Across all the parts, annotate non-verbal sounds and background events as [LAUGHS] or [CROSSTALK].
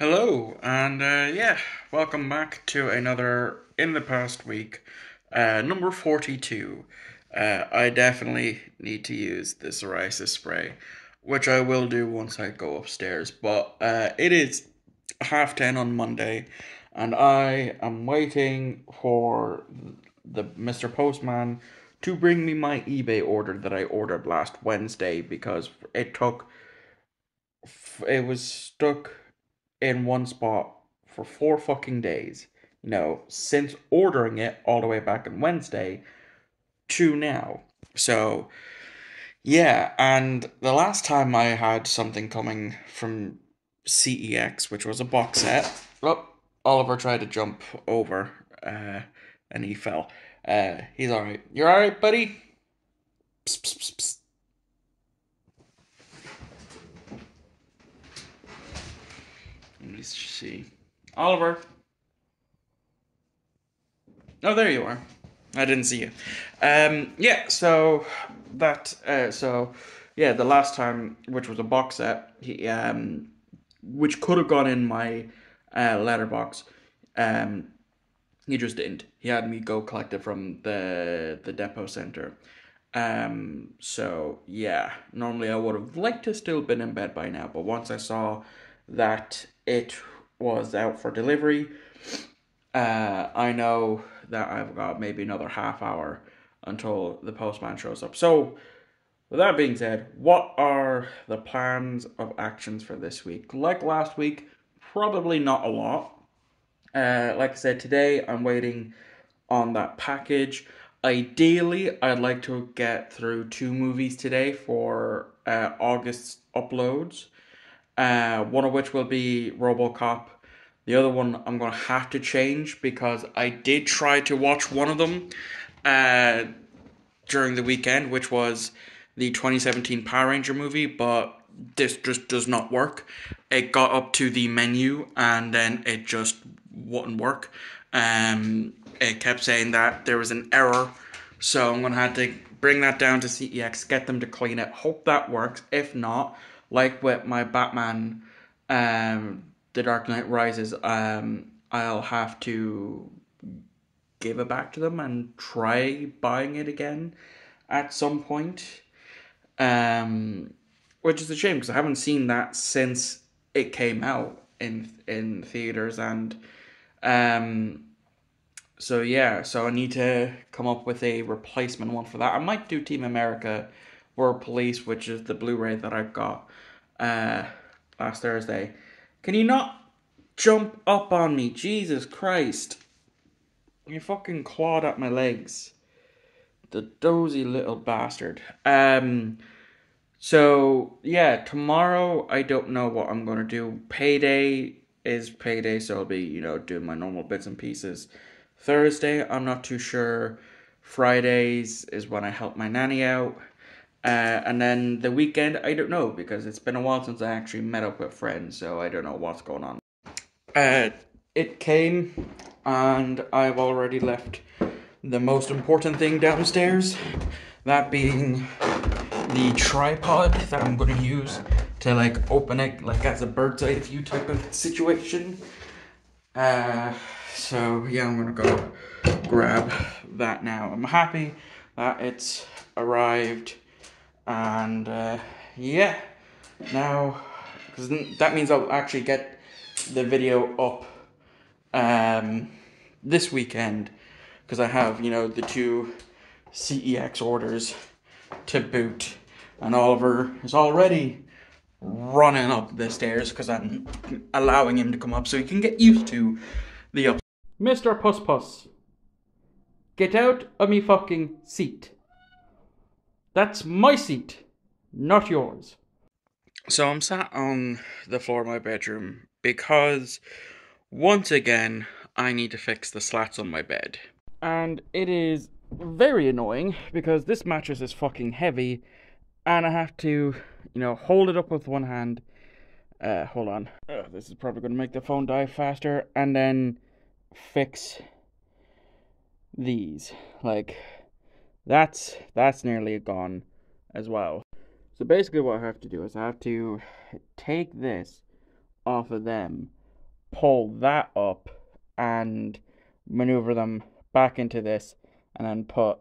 Hello, and uh, yeah, welcome back to another in the past week, uh, number 42. Uh, I definitely need to use the psoriasis spray, which I will do once I go upstairs, but uh, it is half 10 on Monday, and I am waiting for the Mr. Postman to bring me my eBay order that I ordered last Wednesday because it took it was stuck in one spot for four fucking days. You know, since ordering it all the way back on Wednesday to now. So, yeah, and the last time I had something coming from CEX, which was a box set, oh, Oliver tried to jump over uh, and he fell. Uh, he's alright. You're alright, buddy? Psst, psst, psst, me see. Oliver. Oh, there you are. I didn't see you. Um, yeah, so that, uh, so yeah, the last time, which was a box set, he, um, which could have gone in my uh, letterbox, um, he just didn't. He had me go collect it from the the depot center. Um, so yeah, normally I would have liked to still been in bed by now, but once I saw that it was out for delivery. Uh, I know that I've got maybe another half hour until the postman shows up. So, with that being said, what are the plans of actions for this week? Like last week, probably not a lot. Uh, like I said, today I'm waiting on that package. Ideally, I'd like to get through two movies today for uh, August uploads uh, one of which will be Robocop. The other one I'm going to have to change because I did try to watch one of them uh, during the weekend, which was the 2017 Power Ranger movie, but this just does not work. It got up to the menu and then it just wouldn't work. Um, it kept saying that there was an error, so I'm to have to bring that down to CEX, get them to clean it. Hope that works. If not, like with my Batman, um, The Dark Knight Rises, um, I'll have to give it back to them and try buying it again at some point. Um, which is a shame because I haven't seen that since it came out in in theaters and um so yeah so I need to come up with a replacement one for that. I might do Team America World Police, which is the Blu-ray that I've got uh, last Thursday. Can you not jump up on me? Jesus Christ. You fucking clawed at my legs. The dozy little bastard. Um, so, yeah, tomorrow I don't know what I'm going to do. Payday is payday, so I'll be, you know, doing my normal bits and pieces. Thursday, I'm not too sure. Fridays is when I help my nanny out. Uh, and then the weekend, I don't know because it's been a while since I actually met up with friends, so I don't know what's going on. Uh, it came, and I've already left the most important thing downstairs, that being the tripod that I'm to use to like open it like as a bird's eye view type of situation. Uh, so yeah, I'm gonna go grab that now. I'm happy that it's arrived and uh, yeah now because that means I'll actually get the video up um, this weekend because I have you know the two CEX orders to boot and Oliver is already running up the stairs because I'm allowing him to come up so he can get used to the up. Mr. Puss Puss, get out of me fucking seat. That's my seat, not yours. So I'm sat on the floor of my bedroom because once again I need to fix the slats on my bed. And it is very annoying because this mattress is fucking heavy and I have to, you know, hold it up with one hand. Uh, hold on. This is probably going to make the phone die faster and then fix these. Like, that's that's nearly gone as well. So basically what I have to do is I have to take this off of them pull that up and maneuver them back into this and then put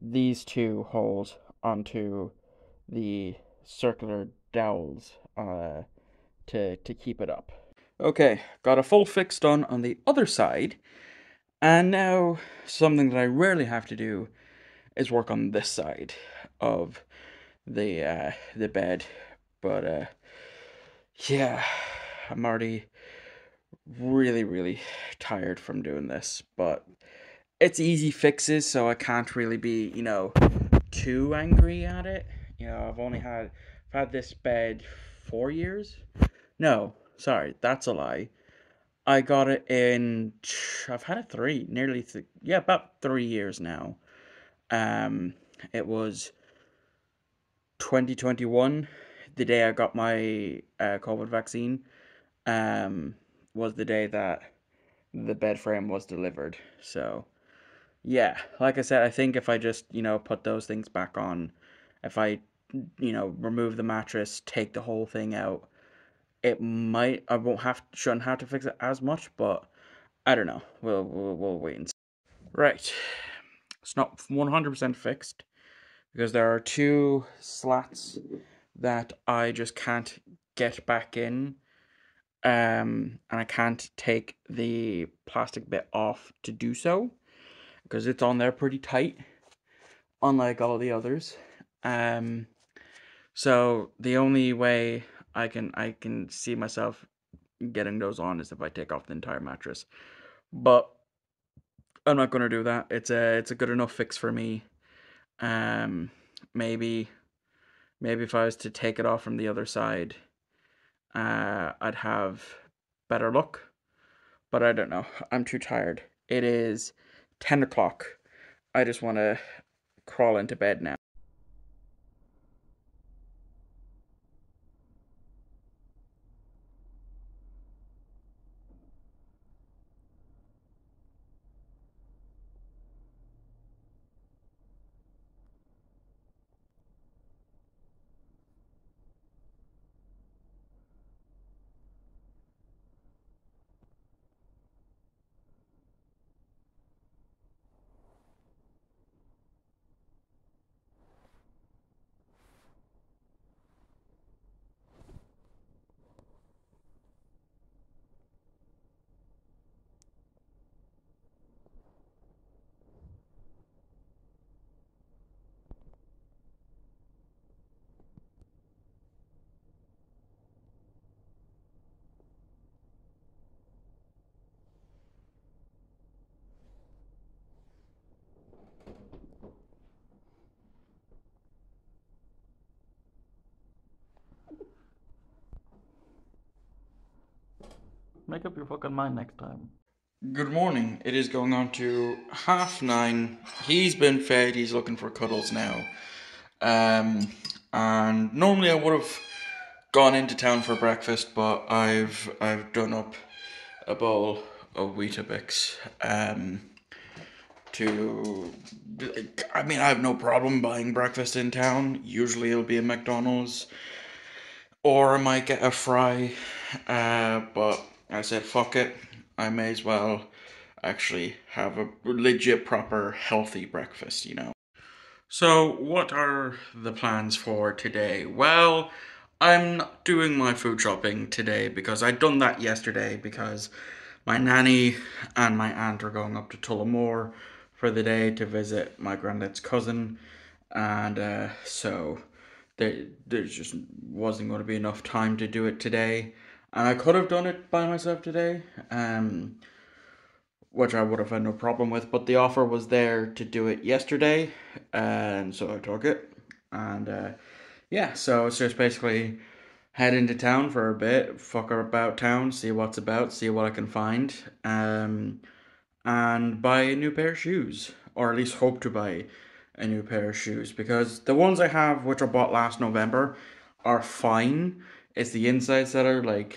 these two holes onto the circular dowels uh, to, to keep it up. Okay, got a full fix done on the other side. And now something that I rarely have to do is work on this side of the uh, the bed. But uh, yeah, I'm already really really tired from doing this. But it's easy fixes, so I can't really be you know too angry at it. You know, I've only had I've had this bed four years. No, sorry, that's a lie. I got it in. I've had it three, nearly th- yeah, about three years now. Um, it was 2021, the day I got my uh, COVID vaccine. Um, was the day that the bed frame was delivered. So, yeah, like I said, I think if I just you know put those things back on, if I you know remove the mattress, take the whole thing out it might I won't have shouldn't have to fix it as much, but I don't know. We'll we'll, we'll wait and see. Right, it's not one hundred percent fixed because there are two slats that I just can't get back in, um, and I can't take the plastic bit off to do so because it's on there pretty tight, unlike all the others. Um, so the only way I can I can see myself getting those on is if I take off the entire mattress. But I'm not gonna do that. It's a it's a good enough fix for me. Um maybe maybe if I was to take it off from the other side, uh I'd have better luck. But I don't know. I'm too tired. It is ten o'clock. I just wanna crawl into bed now. Make up your fucking mind next time. Good morning. It is going on to half nine. He's been fed. He's looking for cuddles now. Um, and normally I would have gone into town for breakfast, but I've I've done up a bowl of Weetabix. Um, to I mean I have no problem buying breakfast in town. Usually it'll be a McDonald's, or I might get a fry. Uh, but I said, fuck it. I may as well actually have a legit, proper, healthy breakfast, you know. So, what are the plans for today? Well, I'm not doing my food shopping today because I'd done that yesterday because my nanny and my aunt are going up to Tullamore for the day to visit my granddad's cousin, and uh, so there, there just wasn't going to be enough time to do it today and I could have done it by myself today, um, which I would have had no problem with. But the offer was there to do it yesterday, and so I took it. And uh, yeah, so it's just basically head into town for a bit, fuck about town, see what's about, see what I can find, um, and buy a new pair of shoes, or at least hope to buy a new pair of shoes because the ones I have, which I bought last November, are fine it's the insides that are like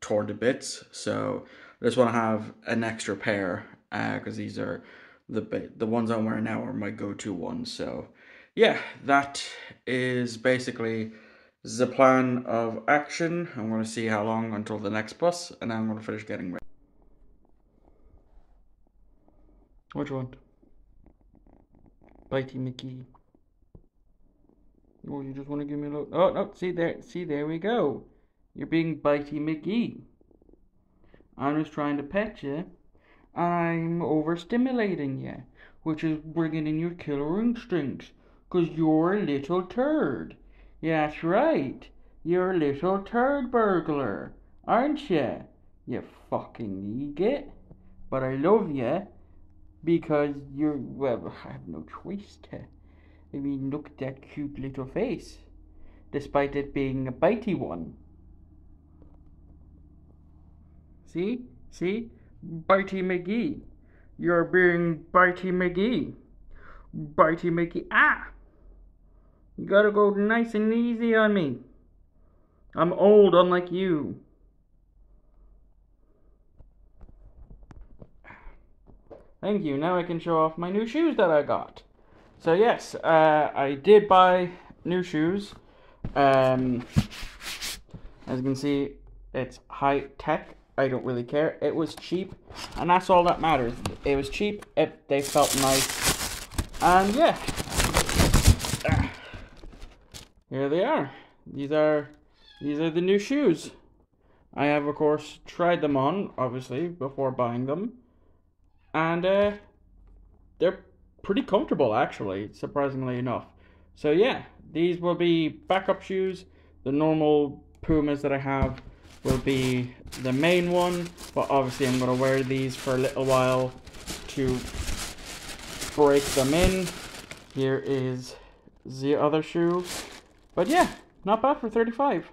torn to bits. So I just want to have an extra pair because uh, these are the the ones I'm wearing now are my go-to ones. So yeah, that is basically the plan of action. I'm going to see how long until the next bus, and then I'm going to finish getting ready. Which one? Bitey Mickey. Oh, you just want to give me a look? Oh no! See there, see there we go. You're being bitey McGee. I'm just trying to pet you. I'm overstimulating you, which is bringing in your killer instincts. Cause you're a little turd. Yeah, that's right. You're a little turd burglar, aren't you? You fucking idiot. But I love you because you're, well, I have no choice to. I mean, look at that cute little face, despite it being a bitey one. See? See? Bitey McGee. You're being Bitey McGee. Bitey McGee. Ah! You gotta go nice and easy on me. I'm old, unlike you. Thank you. Now I can show off my new shoes that I got. So yes, uh, I did buy new shoes. Um, as you can see, it's high tech. I don't really care. It was cheap, and that's all that matters. It was cheap. It, they felt nice, and yeah. Ah. Here they are. These are these are the new shoes. I have of course tried them on, obviously, before buying them. And uh they're pretty comfortable actually, surprisingly enough. So yeah, these will be backup shoes. The normal Pumas that I have will be the main one, but obviously I'm gonna wear these for a little while to break them in. Here is the other shoe. But yeah, not bad for 35.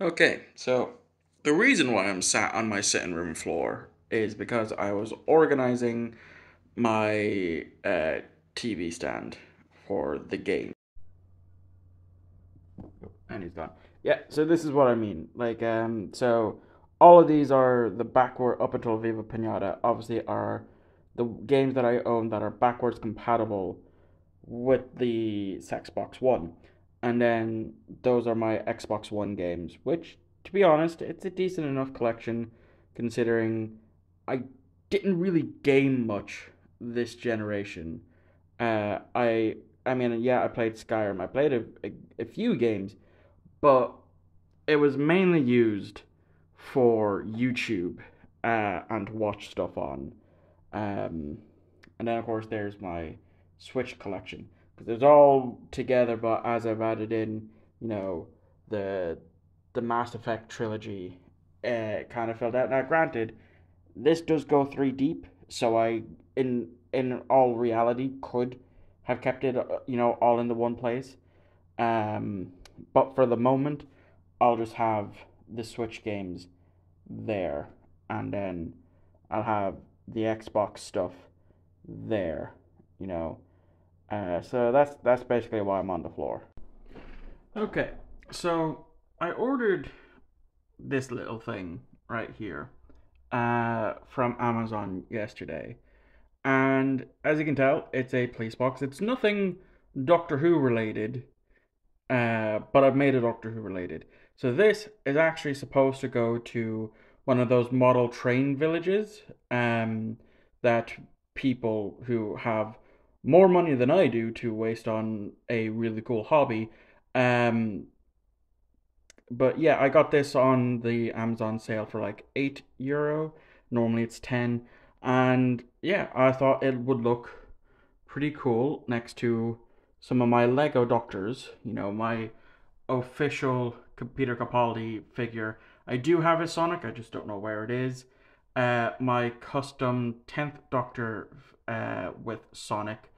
Okay, so the reason why I'm sat on my sitting room floor is because I was organizing my uh, TV stand for the game. And he's gone. Yeah, so this is what I mean. Like, um, so all of these are the backward up until Viva Pinata. Obviously, are the games that I own that are backwards compatible with the Xbox One and then those are my Xbox One games, which, to be honest, it's a decent enough collection considering I didn't really game much this generation. Uh, I I mean, yeah, I played Skyrim. I played a, a, a few games, but it was mainly used for YouTube uh, and to watch stuff on. Um, and then, of course, there's my Switch collection because it's all together. But as I've added in, you know, the the Mass Effect trilogy, uh, kind of filled out. Now, granted, this does go three deep, so I in in all reality could have kept it, uh, you know, all in the one place. Um, but for the moment, I'll just have the Switch games there, and then I'll have the Xbox stuff there, you know. Uh, so that's that's basically why I'm on the floor. Okay, so I ordered this little thing right here uh, from Amazon yesterday, and as you can tell, it's a police box. It's nothing Doctor Who related, uh, but I've made it Doctor Who related. So this is actually supposed to go to one of those model train villages um, that people who have more money than I do to waste on a really cool hobby. Um, but yeah, I got this on the Amazon sale for like 8 euro. Normally it's 10. And yeah, I thought it would look pretty cool next to some of my Lego Doctors, you know, my official Peter Capaldi figure. I do have a Sonic, I just don't know where it is. Uh, my custom 10th Doctor uh, with Sonic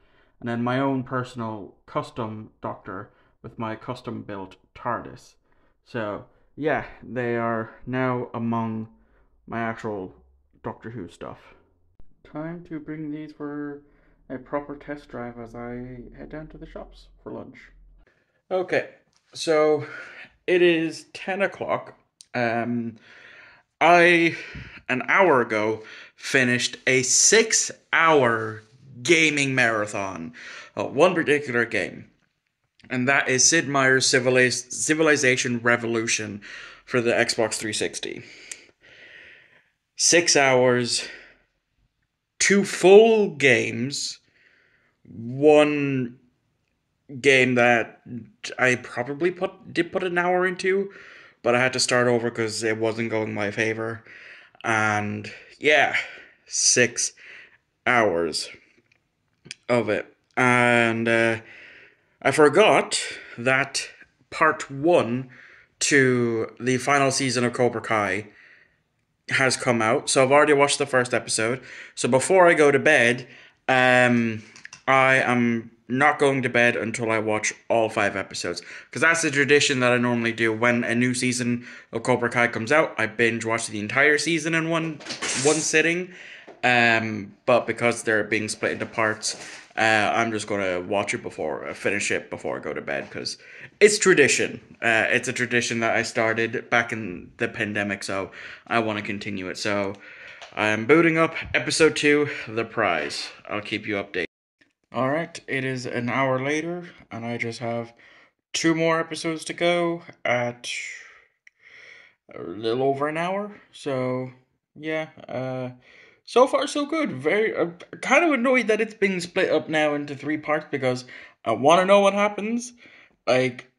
and then my own personal custom doctor with my custom built TARDIS. So, yeah, they are now among my actual Doctor Who stuff. Time to bring these for a proper test drive as I head down to the shops for lunch. Okay, so it is 10 o'clock. Um, I, an hour ago, finished a six hour gaming marathon. Uh, one particular game. and that is Sid Meier's Civiliz- Civilization Revolution for the Xbox 360. Six hours, two full games, one game that I probably put did put an hour into, but I had to start over because it wasn't going my favor, and yeah, six hours of it, and uh, I forgot that part one to the final season of Cobra Kai has come out. So I've already watched the first episode. So before I go to bed, um, I am not going to bed until I watch all five episodes because that's the tradition that I normally do. When a new season of Cobra Kai comes out, I binge watch the entire season in one one sitting. Um, but because they're being split into parts, uh, I'm just gonna watch it before uh, finish it before I go to bed because it's tradition. Uh, it's a tradition that I started back in the pandemic, so I want to continue it. So I'm booting up episode two, The Prize. I'll keep you updated. All right, it is an hour later, and I just have two more episodes to go at a little over an hour. So yeah, uh, so far so good. Very uh, kind of annoyed that it's being split up now into three parts because I want to know what happens, like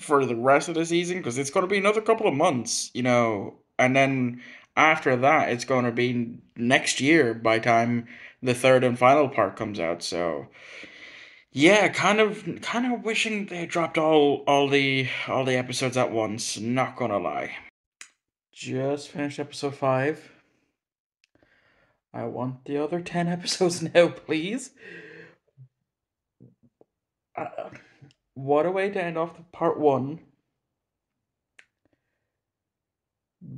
for the rest of the season because it's going to be another couple of months, you know, and then after that it's going to be next year by time the third and final part comes out. So yeah, kind of kind of wishing they dropped all all the all the episodes at once, not to lie. Just finished episode 5. I want the other 10 [LAUGHS] episodes now, please. Uh, what a way to end off the part 1.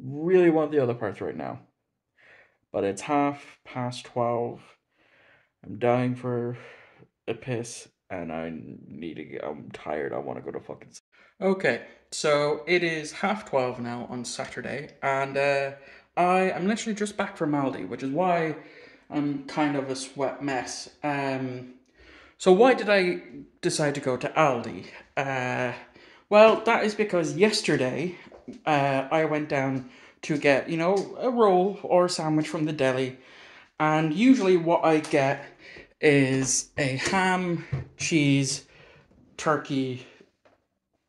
Really want the other parts right now. But it's half past 12. I'm dying for a piss and I need to get, I'm tired. I want to go to fucking. Okay, so it is half 12 now on Saturday, and uh, I am literally just back from Aldi, which is why I'm kind of a sweat mess. Um, so why did I decide to go to Aldi? Uh, well, that is because yesterday uh, I went down to get, you know, a roll or a sandwich from the deli, and usually what I get is a ham, cheese, turkey,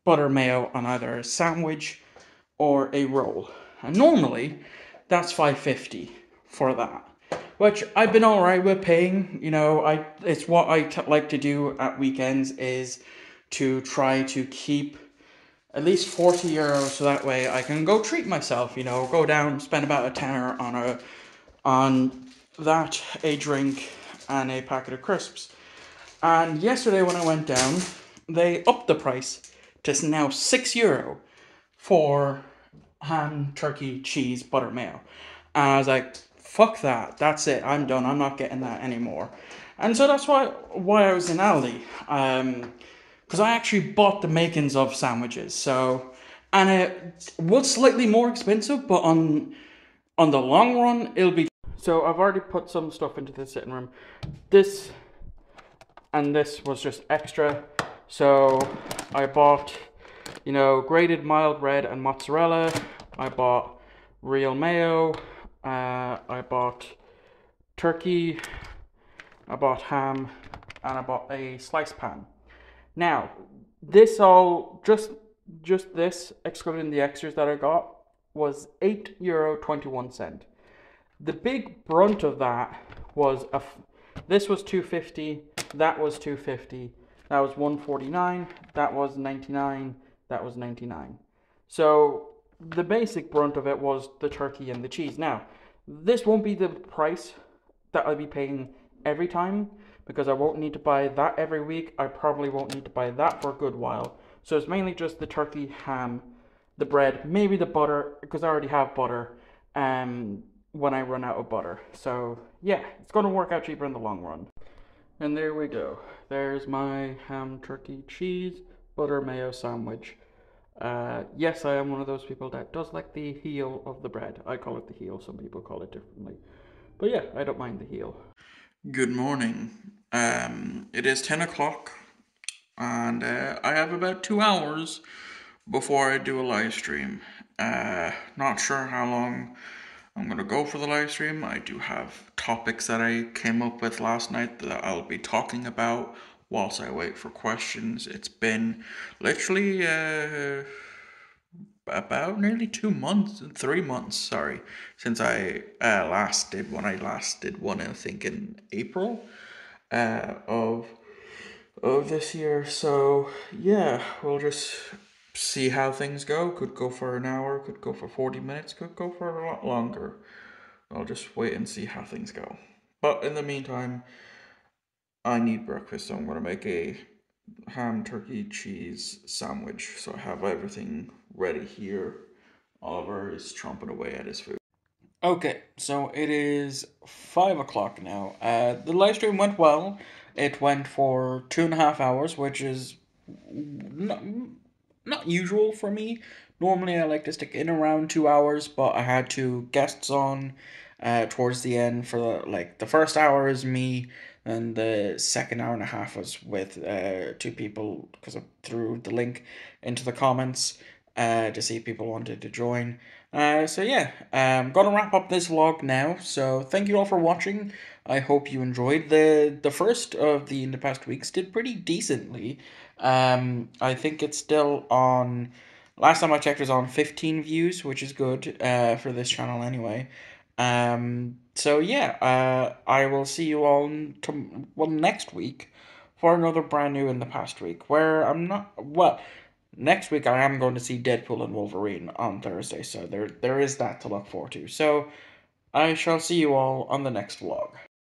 butter mayo on either a sandwich or a roll. And normally that's 550 for that. Which I've been alright with paying, you know, I it's what I like to do at weekends is to try to keep at least 40 euros so that way I can go treat myself, you know, go down, spend about a tenner on a on that, a drink, and a packet of crisps. And yesterday when I went down, they upped the price to now six euro for ham, turkey, cheese, butter, mayo. And I was like, fuck that. That's it. I'm done. I'm not getting that anymore. And so that's why why I was in Aldi. Um, because I actually bought the makings of sandwiches. So, and it was slightly more expensive, but on on the long run, it'll be. So I've already put some stuff into the sitting room. This and this was just extra. So I bought, you know, grated mild red and mozzarella. I bought real mayo. Uh, I bought turkey. I bought ham, and I bought a slice pan. Now, this all just just this, excluding the extras that I got, was eight euro twenty one cent. The big brunt of that was a. This was two fifty. That was two fifty. That was one forty nine. That was ninety nine. That was ninety nine. So the basic brunt of it was the turkey and the cheese. Now, this won't be the price that I'll be paying every time because I won't need to buy that every week. I probably won't need to buy that for a good while. So it's mainly just the turkey, ham, the bread, maybe the butter because I already have butter. Um, when I run out of butter. So yeah, it's going to work out cheaper in the long run. And there we go. There's my ham, turkey, cheese, butter, mayo sandwich. Uh, yes, I am one of those people that does like the heel of the bread. I call it the heel. Some people call it differently. But yeah, I don't mind the heel. Good morning. Um, it is 10 o'clock and uh, I have about two hours before I do a live stream. Uh, not sure how long I'm gonna go for the live stream. I do have topics that I came up with last night that I'll be talking about whilst I wait for questions. It's been literally uh, about nearly two months, three months, sorry, since I uh, last did one. I last did one, I think, in April uh, of of this year. So yeah, we'll just see how things go. Could go for an hour, could go for forty minutes, could go for a lot longer. I'll just wait and see how things go. But in the meantime, I need breakfast, so I'm gonna make a ham, turkey, cheese sandwich. So I have everything ready here. Oliver is chomping away at his food. Okay, so it is five o'clock now. Uh, the live stream went well. It went for two and a half hours, which is not, not usual for me. Normally, I like to stick in around two hours, but I had two guests on uh, towards the end for the, like the first hour is me, and the second hour and a half was with uh, two people because I threw the link into the comments uh, to see if people wanted to join. Uh, so yeah, I'm um, gonna wrap up this vlog now. So thank you all for watching. I hope you enjoyed the the first of the in the past weeks did pretty decently. Um, I think it's still on. Last time I checked, it was on fifteen views, which is good uh, for this channel anyway. Um, so yeah, uh, I will see you all well next week for another brand new in the past week where I'm not well next week I am going to see Deadpool and Wolverine on Thursday, so there there is that to look forward to. So I shall see you all on the next vlog.